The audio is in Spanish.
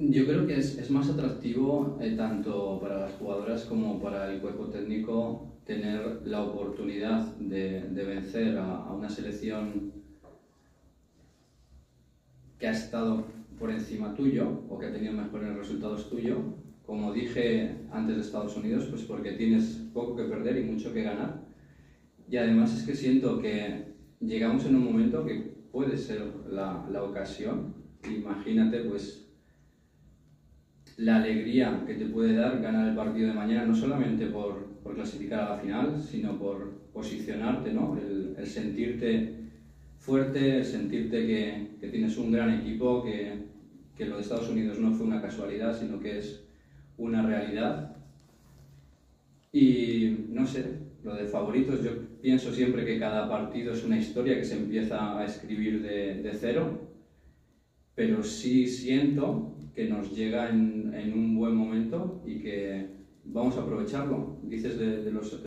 Yo creo que es, es más atractivo eh, tanto para las jugadoras como para el cuerpo técnico tener la oportunidad de, de vencer a, a, una selección que ha estado por encima tuyo o que ha tenido mejores resultados tuyo. Como dije antes de Estados Unidos, pues porque tienes poco que perder y mucho que ganar. Y además es que siento que llegamos en un momento que puede ser la, la ocasión. Imagínate, pues la alegría que te puede dar ganar el partido de mañana, no solamente por, por clasificar a la final, sino por posicionarte, ¿no? el, sentirte fuerte, el sentirte que, que, tienes un gran equipo, que, que lo de Estados Unidos no fue una casualidad, sino que es una realidad. Y no sé, lo de favoritos, yo pienso siempre que cada partido es una historia que se empieza a escribir de, de cero, pero sí siento que nos llega en, un buen momento y que vamos a aprovecharlo. Dices de, de los